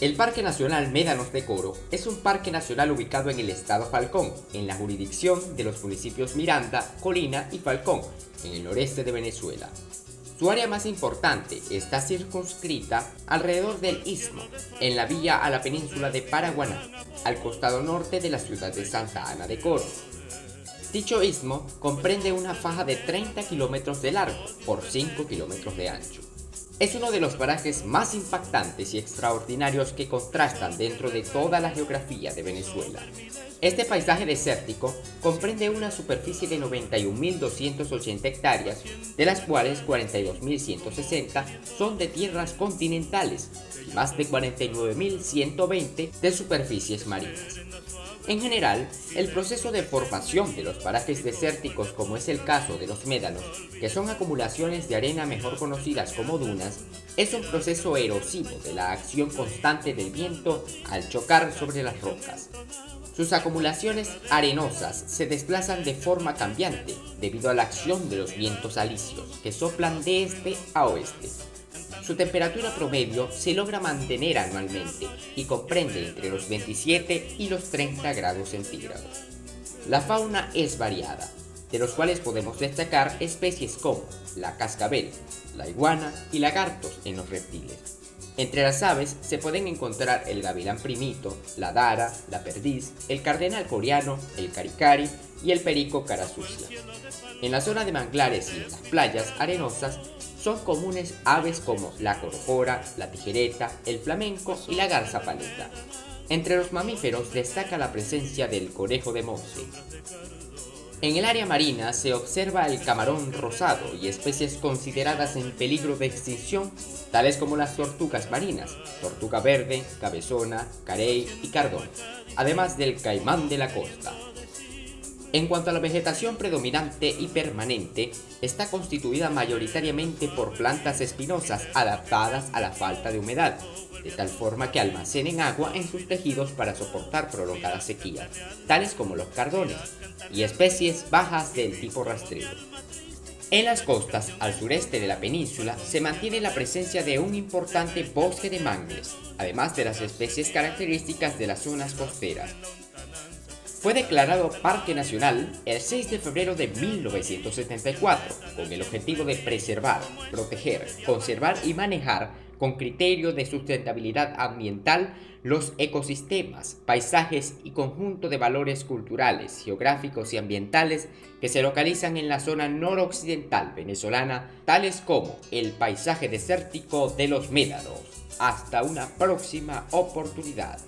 El Parque Nacional Médanos de Coro es un parque nacional ubicado en el estado Falcón, en la jurisdicción de los municipios Miranda, Colina y Falcón, en el noreste de Venezuela. Su área más importante está circunscrita alrededor del istmo, en la vía a la península de Paraguaná, al costado norte de la ciudad de Santa Ana de Coro. Dicho istmo comprende una faja de 30 kilómetros de largo por 5 kilómetros de ancho. Es uno de los parajes más impactantes y extraordinarios que contrastan dentro de toda la geografía de Venezuela. Este paisaje desértico comprende una superficie de 91.280 hectáreas, de las cuales 42.160 son de tierras continentales y más de 49.120 de superficies marinas. En general, el proceso de formación de los parajes desérticos como es el caso de los médanos, que son acumulaciones de arena mejor conocidas como dunas, es un proceso erosivo de la acción constante del viento al chocar sobre las rocas. Sus acumulaciones arenosas se desplazan de forma cambiante debido a la acción de los vientos alisios que soplan de este a oeste su temperatura promedio se logra mantener anualmente y comprende entre los 27 y los 30 grados centígrados. La fauna es variada, de los cuales podemos destacar especies como la cascabel, la iguana y lagartos en los reptiles. Entre las aves se pueden encontrar el gavilán primito, la dara, la perdiz, el cardenal coreano, el caricari y el perico cara sucia. En la zona de manglares y en las playas arenosas son comunes aves como la corjora, la tijereta, el flamenco y la garza paleta. Entre los mamíferos destaca la presencia del conejo de monte. En el área marina se observa el camarón rosado y especies consideradas en peligro de extinción, tales como las tortugas marinas, tortuga verde, cabezona, carey y cardón, además del caimán de la costa. En cuanto a la vegetación predominante y permanente, está constituida mayoritariamente por plantas espinosas adaptadas a la falta de humedad, de tal forma que almacenen agua en sus tejidos para soportar prolongadas sequías, tales como los cardones, y especies bajas del tipo rastrero. En las costas al sureste de la península se mantiene la presencia de un importante bosque de mangles, además de las especies características de las zonas costeras, fue declarado Parque Nacional el 6 de febrero de 1974 con el objetivo de preservar, proteger, conservar y manejar con criterio de sustentabilidad ambiental los ecosistemas, paisajes y conjunto de valores culturales, geográficos y ambientales que se localizan en la zona noroccidental venezolana, tales como el paisaje desértico de los Médanos. Hasta una próxima oportunidad.